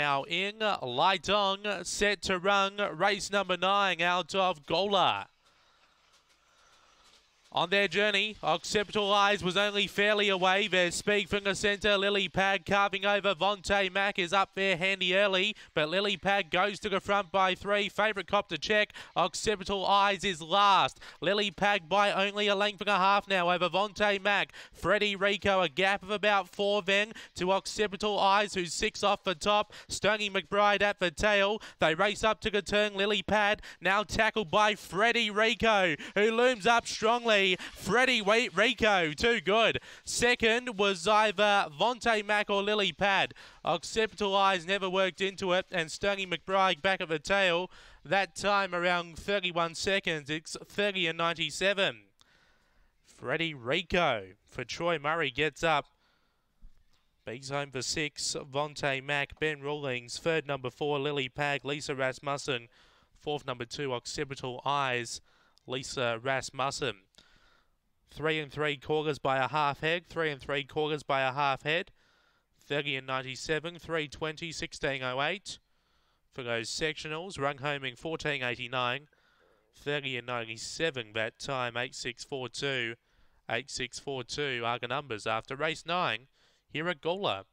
Now in Lidong, set to run race number nine out of Gawler. On their journey, Occipital Eyes was only fairly away. Their speed from the centre, Lily Pad carving over Vontae Mack is up there handy early, but Lily Pad goes to the front by three. Favourite cop to check, Occipital Eyes is last. Lily Pad by only a length and a half now over Vontae Mack. Freddie Rico, a gap of about four then to Occipital Eyes, who's six off the top. Stony McBride at the tail. They race up to the turn. Lily Pad now tackled by Freddie Rico, who looms up strongly. Freddie Wait Rico, too good. Second was either Vontae Mack or Lily Pad. Occipital Eyes never worked into it, and Stony McBride back at the tail. That time around 31 seconds. It's 30 and 97. Freddie Rico for Troy Murray gets up. Big's home for six. Vontae Mack, Ben Rawlings. Third number four, Lily Pad, Lisa Rasmussen. Fourth number two, Occipital Eyes, Lisa Rasmussen. Three and three quarters by a half head. Three and three quarters by a half head. 30 and 97. 320, 1608. For those sectionals, rung homing 1489. 30 and 97 that time, 8642. 8642 are the numbers after race 9 here at Gawler.